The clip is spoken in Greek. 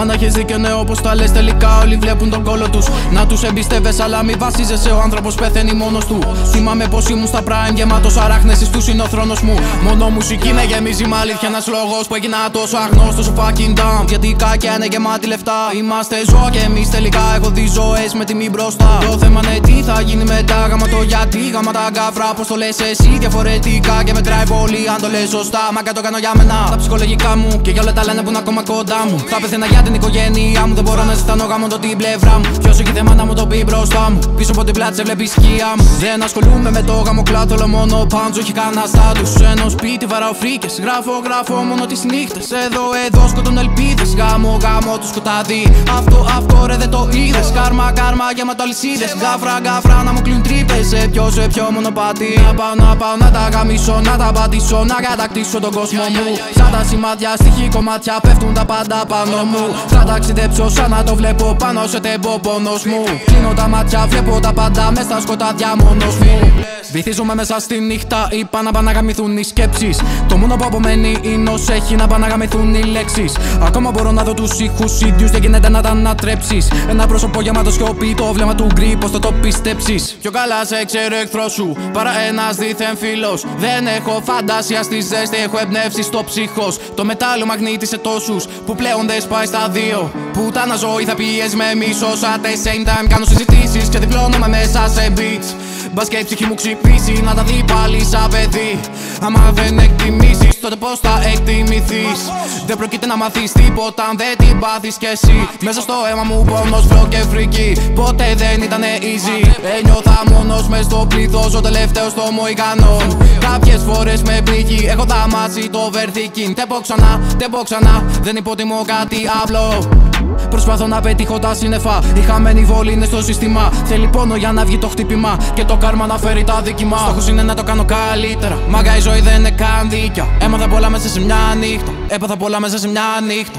Μα να έχει δίκιο, ναι, όπως τα λες τελικά όλοι βλέπουν τον κόλο τους. Να τους εμπιστεύεσαι, αλλά μη βασίζεσαι. Ο άνθρωπος πεθαίνει μόνος του. Θυμάμαι πως ήμουν στα prime γεμάτος αράχνες τους είναι ο θρόνος μου. Μόνο μουσική με γεμίζει με αλήθεια ένας λόγος που έγινα τόσο αγνώστος. Ο fucking dumb. Γιατί κάκια είναι γεμάτη λεφτά. Είμαστε ζώα και εμείς τελικά έχω δει ζωές με τιμή μπροστά. Το θέμα είναι τι θα γίνει μετά. Γάμα το γιατί, γάμα τα γκάφρα. Πώς το λες εσύ; Διαφορετικά και μετράει πολύ αν το λες σωστά. Μα το κάνω για μένα. Τα ψυχολογικά μου και για όλα τα λένε που είναι ακόμα κοντά μου. Θα πεθαίνα για την οικογένειά μου. Δεν μπορώ να ζητάνω γάμο το την πλευρά μου. Ποιος έχει θέματα μου το πει μπροστά μου. Πίσω από την πλάτη σε βλέπεις σκιά μου. Δεν ασχολούμαι με το γάμο κλάτο, μόνο πάντζο έχει κανένα στάτους. Ενώ σπίτι βαράω φρίκες. Γράφω, γράφω μόνο τις νύχτες. Εδώ, εδώ σκοτώνω ελπίδες. Γαμώ, γαμώ το σκοτάδι. Αυτό, αυτό ρε δεν το είδες. Κάρμα, κάρμα γεμάτο αλυσίδες. Γκάφρα, γκάφρα να μου κλείνουν τρύπες. Σε ποιο, σε ποιο μονοπάτι. Να πάω, να πάω, να τα γαμήσω, να τα πατήσω. Να κατακτήσω τον κόσμο μου. Σαν τα σημάδια, στίχοι κομμάτια πέφτουν τα πάντα πάνω μου. Θα ταξιδέψω σαν να το βλέπω πάνω σε τεμπο πόνο μου. Κλείνω τα μάτια, βλέπω τα πάντα μέσα στα σκοτάδια μόνος μου. Βυθίζομαι μέσα στη νύχτα, είπα να πάνε να οι σκέψεις. Το μόνο που απομένει είναι όσο έχει να πάνε να οι λέξεις. Ακόμα μπορώ να δω τους ήχους ίδιους, δεν γίνεται να τα ανατρέψεις. Ένα πρόσωπο γεμάτο σιωπή, το βλέμμα του γκρι, πώς θα το πιστέψεις. Πιο καλά σε ξέρω εχθρό σου, παρά ένας δίθεν φίλος. Δεν έχω φαντασία στη ζέστη, έχω εμπνεύσει στο ψύχο. Το μετάλλο μαγνήτησε τόσους που πλέον δεν σπάει στα δύο. Που τα ζωή θα πιέζει με μίσο. At the same time κάνω συζητήσεις και διπλώνομαι μέσα σε beats. Μπα και η ψυχή μου ξυπνήσει να τα δει πάλι σαν παιδί. Άμα δεν εκτιμήσεις, τότε πώς θα εκτιμηθείς; Δεν προκειται να μάθεις τίποτα αν δεν την πάθεις κι εσύ. Μέσα στο αίμα μου πόνος, φλό και φρική. Ποτέ δεν ήταν easy. Ένιωθα μόνος μες στο πλήθος, ο τελευταίος στο Μοϊκανόν. Κάποιες φορές με πληγή, έχω δαμάσει το βερθίκιν. Δεν πω ξανά, δεν πω ξανά, δεν υποτιμώ κάτι απλό. Προσπαθώ να πετύχω τα σύννεφα. Η χαμένη βόλη είναι στο σύστημα. Θέλει πόνο για να βγει το χτύπημα. Και το κάρμα να φέρει τα δίκημα. Στόχος είναι να το κάνω καλύτερα. Μαγκα η ζωή δεν είναι καν δίκια. Έμαθα πολλά μέσα σε μια νύχτα. Έπαθα πολλά μέσα σε μια νύχτα.